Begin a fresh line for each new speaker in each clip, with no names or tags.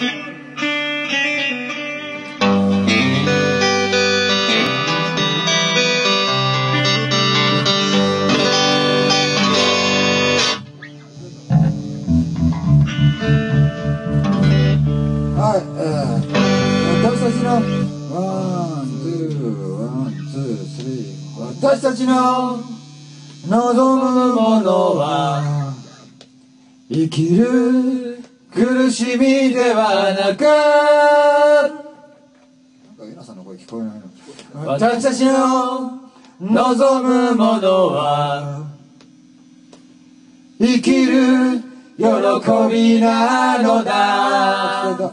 はい、えー、私たちのワン、ツー、ワン、ツー、スリー私たちの望むものは生きる。苦しみではなく。なんかさんの声聞こえないな私たちの望むものは。生きる喜びなのだ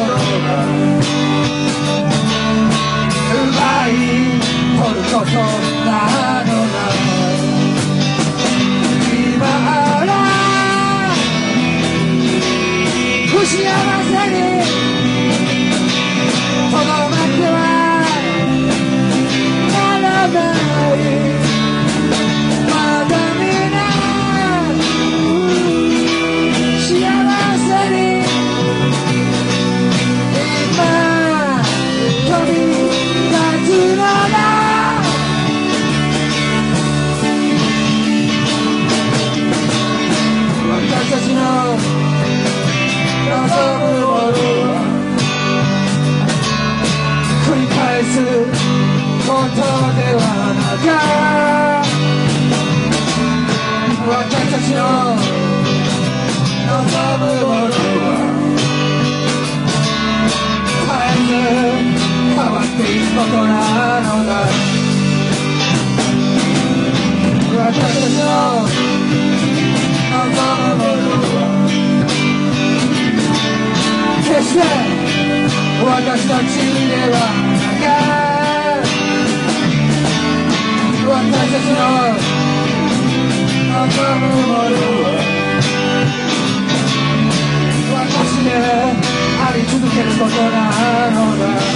奪い取ることなのだ今あら不幸せことなのだ私たちの望むものは決して私たちではなく私たちの望むものは私であり続けることなのだ。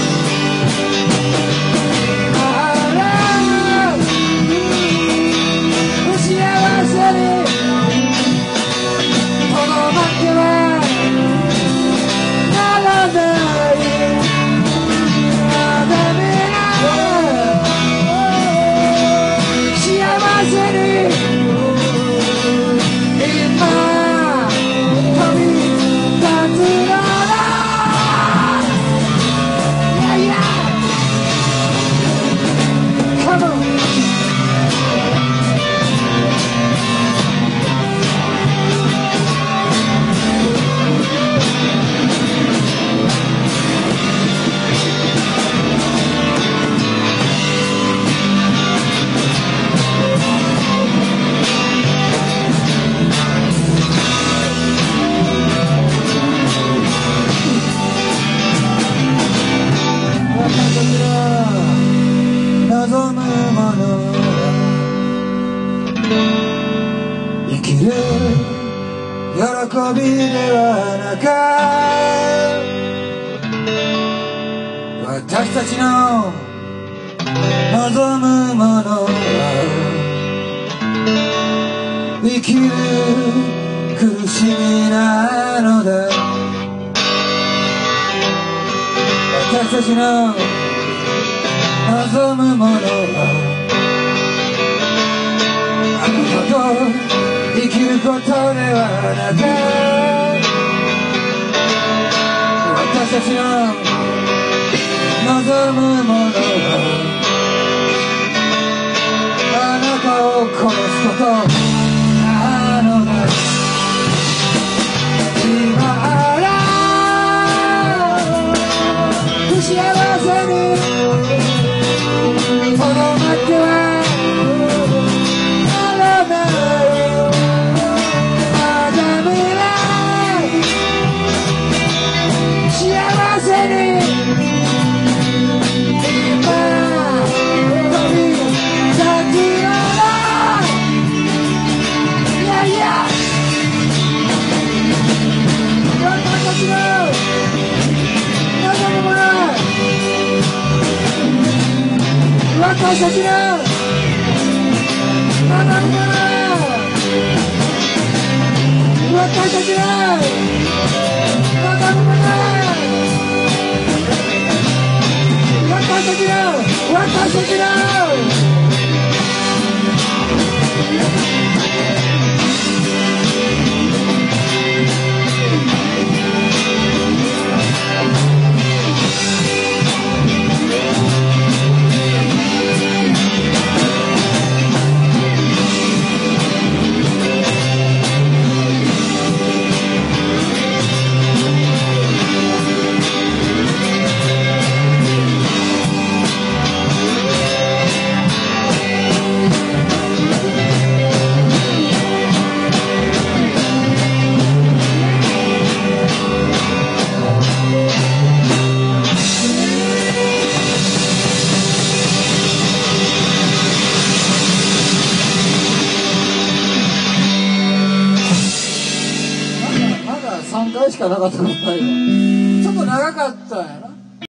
びではなく私たちの望むものは生きる苦しみなのだ。私たちの望むものは。あなたと生きることではなく私たちの望むものはあなたを殺すこと。先だかなかったの最後。ちょっと長かったんやな